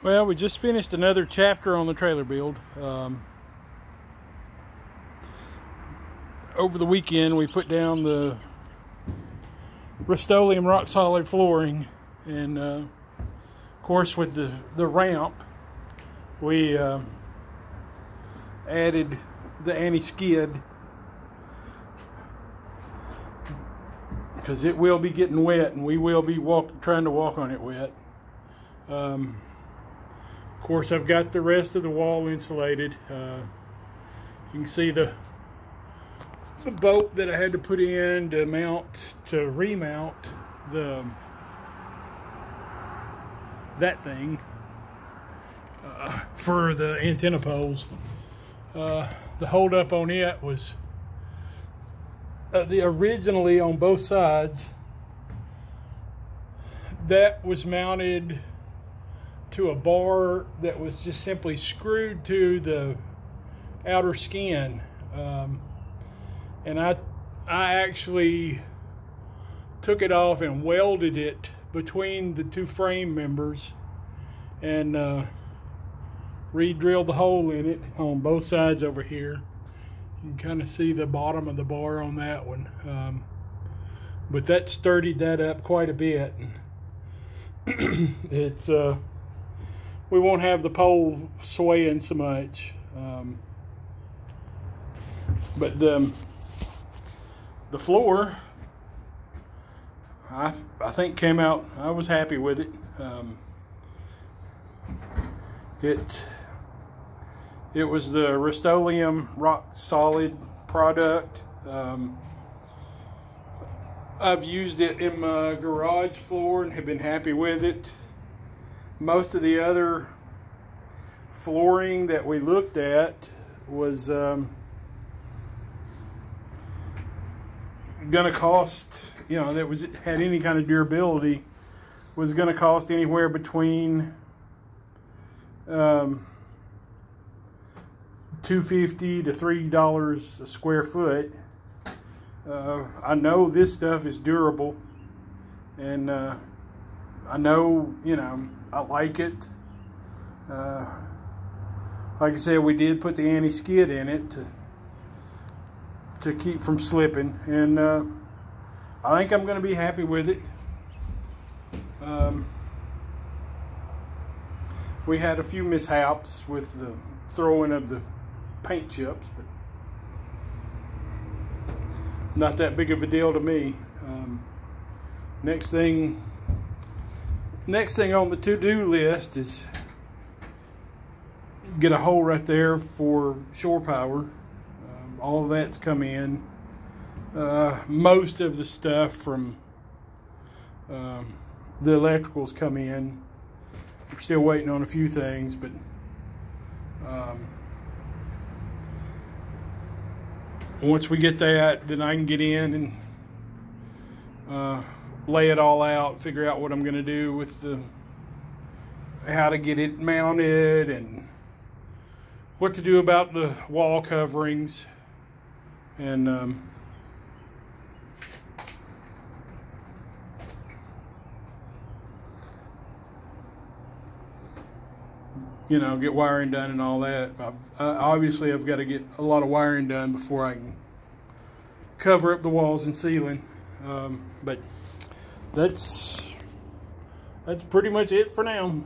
Well, we just finished another chapter on the trailer build. Um, over the weekend, we put down the Rust-Oleum rock solid flooring, and uh, of course, with the the ramp, we uh, added the anti-skid because it will be getting wet, and we will be walk trying to walk on it wet. Um, of course, I've got the rest of the wall insulated. Uh, you can see the the bolt that I had to put in to mount to remount the that thing uh, for the antenna poles. Uh, the holdup on it was uh, the originally on both sides that was mounted to a bar that was just simply screwed to the outer skin. Um, and I, I actually took it off and welded it between the two frame members and uh, re-drilled the hole in it on both sides over here. You can kind of see the bottom of the bar on that one. Um, but that sturdied that up quite a bit. it's uh, we won't have the pole swaying so much. Um, but the, the floor, I, I think came out, I was happy with it. Um, it, it was the Rust-Oleum rock solid product. Um, I've used it in my garage floor and have been happy with it most of the other flooring that we looked at was um, gonna cost you know that was had any kind of durability was gonna cost anywhere between um, 250 to three dollars a square foot. Uh, I know this stuff is durable and uh, I know you know I like it. Uh, like I said, we did put the anti-skid in it to to keep from slipping, and uh, I think I'm going to be happy with it. Um, we had a few mishaps with the throwing of the paint chips, but not that big of a deal to me. Um, next thing next thing on the to-do list is get a hole right there for shore power. Um, all of that's come in. Uh, most of the stuff from um, the electricals come in. We're still waiting on a few things, but um, once we get that, then I can get in and uh, lay it all out, figure out what I'm going to do with the how to get it mounted and what to do about the wall coverings. And um, you know get wiring done and all that. I've, obviously I've got to get a lot of wiring done before I can cover up the walls and ceiling. Um, but that's that's pretty much it for now.